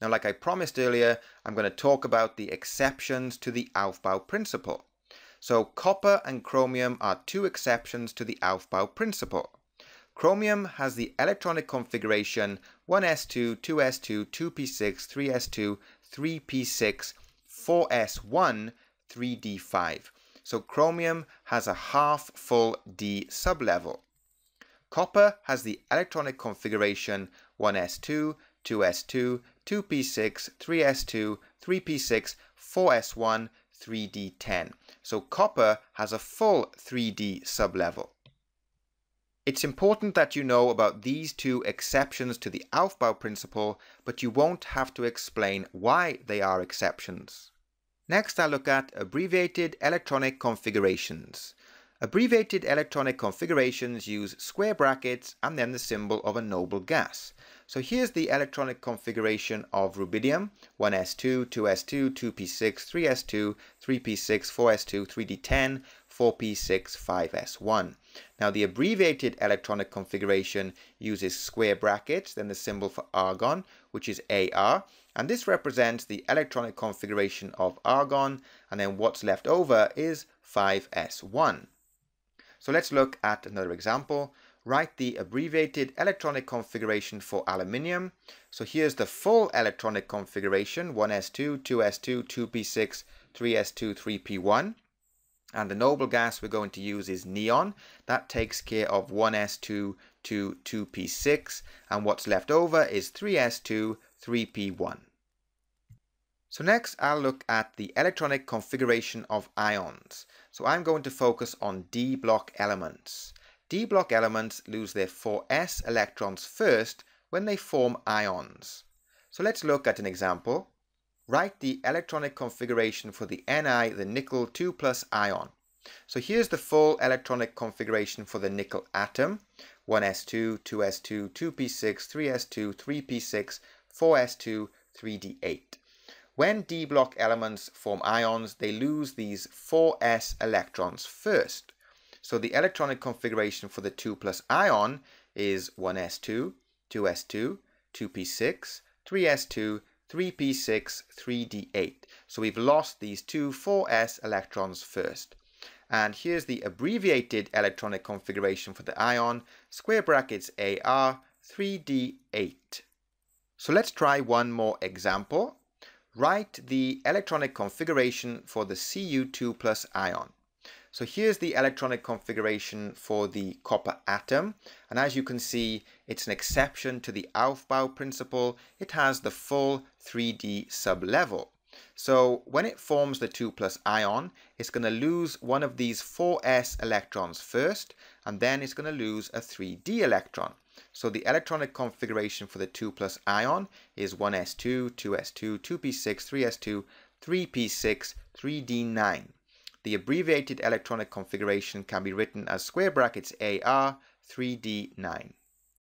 Now, like I promised earlier, I'm going to talk about the exceptions to the Aufbau principle. So copper and chromium are two exceptions to the Aufbau principle. Chromium has the electronic configuration 1s2, 2s2, 2p6, 3s2, 3p6, 4s1, 3d5. So chromium has a half full D sublevel. Copper has the electronic configuration 1s2, 2s2, 2p6, 3s2, 3p6, 4s1, 3d10. So copper has a full 3d sublevel. It's important that you know about these two exceptions to the Aufbau principle, but you won't have to explain why they are exceptions. Next I'll look at abbreviated electronic configurations. Abbreviated electronic configurations use square brackets and then the symbol of a noble gas. So here's the electronic configuration of rubidium, 1s2, 2s2, 2p6, 3s2, 3p6, 4s2, 3d10, 4p6, 5s1. Now the abbreviated electronic configuration uses square brackets, then the symbol for argon, which is Ar, and this represents the electronic configuration of argon, and then what's left over is 5s1. So let's look at another example. Write the abbreviated electronic configuration for aluminium. So here's the full electronic configuration, 1s2, 2s2, 2p6, 3s2, 3p1. And the noble gas we're going to use is neon. That takes care of 1s2 to 2p6. And what's left over is 3s2, 3p1. So next I'll look at the electronic configuration of ions. So I'm going to focus on d block elements. d block elements lose their 4s electrons first when they form ions. So let's look at an example. Write the electronic configuration for the Ni, the nickel 2 plus ion. So here's the full electronic configuration for the nickel atom. 1s2, 2s2, 2p6, 3s2, 3p6, 4s2, 3d8. When d block elements form ions, they lose these 4s electrons first. So the electronic configuration for the 2 plus ion is 1s2, 2s2, 2p6, 3s2, 3p6, 3d8. So we've lost these two 4s electrons first. And here's the abbreviated electronic configuration for the ion, square brackets AR, 3d8. So let's try one more example write the electronic configuration for the Cu2 plus ion. So here's the electronic configuration for the copper atom. And as you can see, it's an exception to the Aufbau principle. It has the full 3D sublevel. So when it forms the 2 plus ion, it's going to lose one of these 4s electrons first, and then it's going to lose a 3d electron. So the electronic configuration for the 2 plus ion is 1s2, 2s2, 2p6, 3s2, 3p6, 3d9. The abbreviated electronic configuration can be written as square brackets AR 3d9.